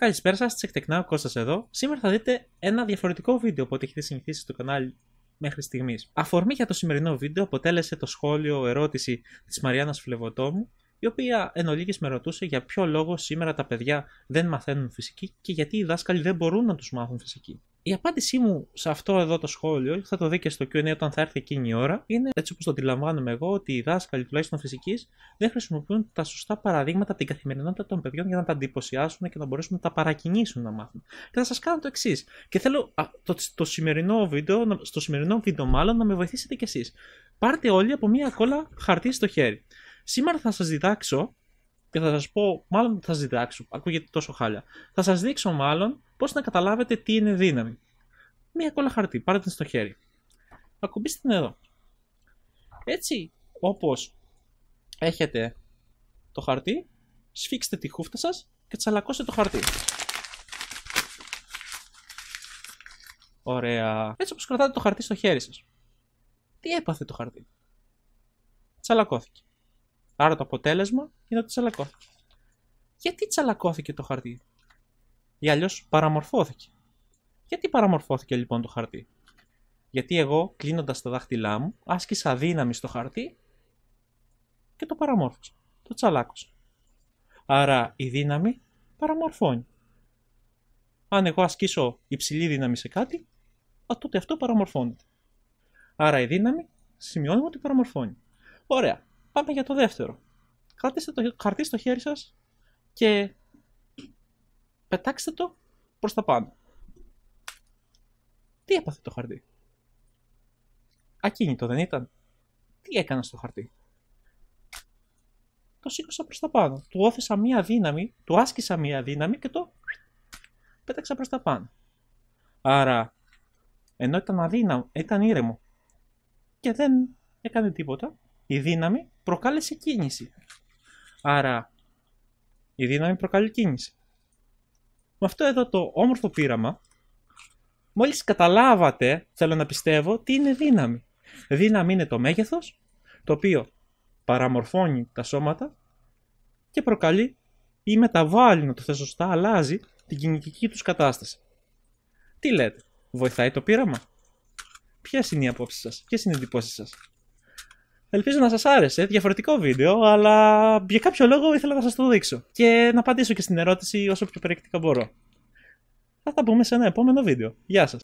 Καλησπέρα σας, Τσεκτεκνά, ο Κώστας εδώ. Σήμερα θα δείτε ένα διαφορετικό βίντεο από ό,τι έχετε συνηθίσει στο κανάλι μέχρι στιγμής. Αφορμή για το σημερινό βίντεο αποτέλεσε το σχόλιο ερώτηση της Μαριάννας Φλεβοτόμου, η οποία εν ολίγης με ρωτούσε για ποιο λόγο σήμερα τα παιδιά δεν μαθαίνουν φυσική και γιατί οι δάσκαλοι δεν μπορούν να τους μάθουν φυσική. Η απάντησή μου σε αυτό εδώ το σχόλιο, θα το δει και στο QA όταν θα έρθει εκείνη η ώρα, είναι έτσι όπως το αντιλαμβάνομαι εγώ, ότι οι δάσκαλοι τουλάχιστον φυσικής δεν χρησιμοποιούν τα σωστά παραδείγματα από την καθημερινότητα των παιδιών για να τα εντυπωσιάσουν και να μπορέσουν να τα παρακινήσουν να μάθουν. Και θα σας κάνω το εξής. Και θέλω το, το σημερινό βίντεο, στο σημερινό βίντεο μάλλον, να με βοηθήσετε κι εσείς. Πάρτε όλοι από μία κόλλα χαρτί στο χέρι. Σήμερα θα σας διδάξω και θα σας πω, μάλλον θα σας διδάξω, ακούγεται τόσο χάλια. Θα σας δείξω μάλλον πώς να καταλάβετε τι είναι δύναμη. Μία κόλλα χαρτί, πάρετε την στο χέρι. Ακουμπήστε την εδώ. Έτσι, όπως έχετε το χαρτί, σφίξτε τη χούφτα σας και τσαλακώστε το χαρτί. Ωραία. Έτσι όπως κρατάτε το χαρτί στο χέρι σας. Τι έπαθε το χαρτί; Τσαλακώθηκε. Άρα το αποτέλεσμα είναι ότι τσαλακώθηκε. Γιατί τσαλακώθηκε το χαρτί, ή αλλιώς παραμορφώθηκε. Γιατί παραμορφώθηκε λοιπόν το χαρτί, Γιατί εγώ κλείνοντας τα δάχτυλά μου άσκησα δύναμη στο χαρτί και το παραμόρφωσα. Το τσαλάκωσα. Άρα η δύναμη παραμορφώνει. Αν εγώ ασκήσω υψηλή δύναμη σε κάτι, α, τότε αυτό παραμορφώνεται. Άρα η δύναμη σημειώνουμε ότι παραμορφώνει. Ωραία. Πάμε για το δεύτερο. Κρατήστε το χαρτί στο χέρι σας και πετάξτε το προς τα πάνω. Τι έπαθε το χαρτί; Ακίνητο δεν ήταν; Τι έκανα στο χαρτί; Το σήκωσα προς τα πάνω. Του όθεσα μία δύναμη, του άσκησα μία δύναμη και το πέταξα προς τα πάνω. Άρα, ενώ ήταν αδύναμο, ήταν ήρεμο και δεν έκανε τίποτα, η δύναμη προκάλεσε κίνηση. Άρα, η δύναμη προκαλεί κίνηση. Με αυτό εδώ το όμορφο πείραμα, μόλις καταλάβατε, θέλω να πιστεύω, τι είναι δύναμη. Δύναμη είναι το μέγεθος, το οποίο παραμορφώνει τα σώματα και προκαλεί ή μεταβάλλει, να το θέσω σωστά, αλλάζει την κινητική τους κατάσταση. Τι λέτε, βοηθάει το πείραμα; Ποιες είναι οι απόψεις σας, ποιες είναι οι εντυπώσεις σας; Ελπίζω να σας άρεσε, διαφορετικό βίντεο, αλλά για κάποιο λόγο ήθελα να σας το δείξω και να απαντήσω και στην ερώτηση όσο πιο περιεκτικά μπορώ. Θα τα πούμε σε ένα επόμενο βίντεο. Γεια σας!